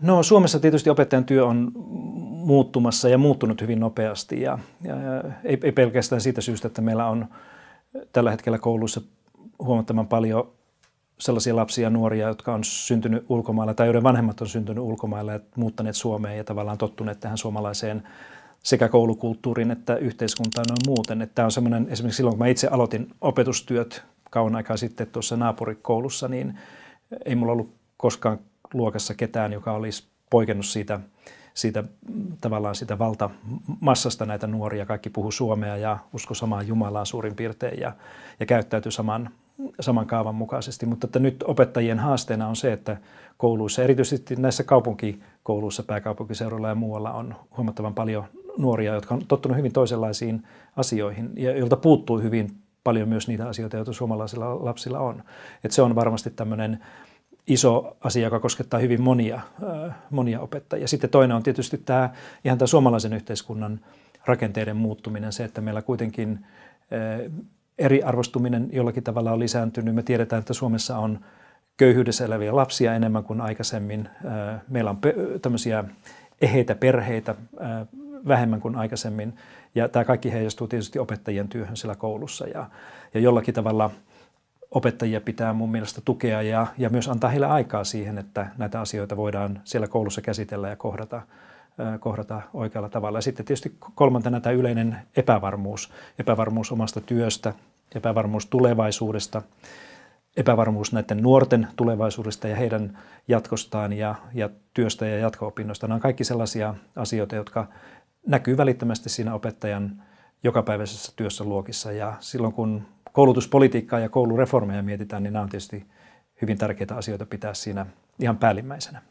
No Suomessa tietysti opettajan työ on muuttumassa ja muuttunut hyvin nopeasti ja, ja, ja ei, ei pelkästään siitä syystä, että meillä on tällä hetkellä kouluissa huomattavan paljon sellaisia lapsia ja nuoria, jotka on syntynyt ulkomailla tai joiden vanhemmat on syntynyt ulkomailla ja muuttaneet Suomeen ja tavallaan tottuneet tähän suomalaiseen sekä koulukulttuuriin että yhteiskuntaan noin muuten. Että tämä on semmoinen, esimerkiksi silloin kun mä itse aloitin opetustyöt kauan aikaa sitten tuossa naapurikoulussa, niin ei mulla ollut koskaan luokassa ketään, joka olisi poikennut siitä, siitä tavallaan sitä valtamassasta näitä nuoria. Kaikki puhu suomea ja usko samaan Jumalaan suurin piirtein ja, ja käyttäytyy saman, saman kaavan mukaisesti. Mutta että nyt opettajien haasteena on se, että kouluissa, erityisesti näissä kaupunkikouluissa, pääkaupunkiseudulla ja muualla on huomattavan paljon nuoria, jotka on tottunut hyvin toisenlaisiin asioihin ja joilta puuttuu hyvin paljon myös niitä asioita, joita suomalaisilla lapsilla on. Et se on varmasti tämmöinen iso asia, joka koskettaa hyvin monia, monia opettajia. Sitten toinen on tietysti tämä ihan tämä suomalaisen yhteiskunnan rakenteiden muuttuminen, se, että meillä kuitenkin eriarvostuminen jollakin tavalla on lisääntynyt. Me tiedetään, että Suomessa on köyhyydessä eläviä lapsia enemmän kuin aikaisemmin. Meillä on tämmöisiä eheitä perheitä vähemmän kuin aikaisemmin. Ja tämä kaikki heijastuu tietysti opettajien työhön siellä koulussa. Ja, ja jollakin tavalla opettajia pitää mun mielestä tukea ja, ja myös antaa heille aikaa siihen, että näitä asioita voidaan siellä koulussa käsitellä ja kohdata, kohdata oikealla tavalla. Ja sitten tietysti kolmantena tämä yleinen epävarmuus. Epävarmuus omasta työstä, epävarmuus tulevaisuudesta, epävarmuus näiden nuorten tulevaisuudesta ja heidän jatkostaan ja, ja työstä ja jatko-opinnoista. Nämä on kaikki sellaisia asioita, jotka näkyy välittömästi siinä opettajan jokapäiväisessä työssä luokissa. Ja silloin kun koulutuspolitiikkaa ja koulureformeja mietitään, niin nämä on tietysti hyvin tärkeitä asioita pitää siinä ihan päällimmäisenä.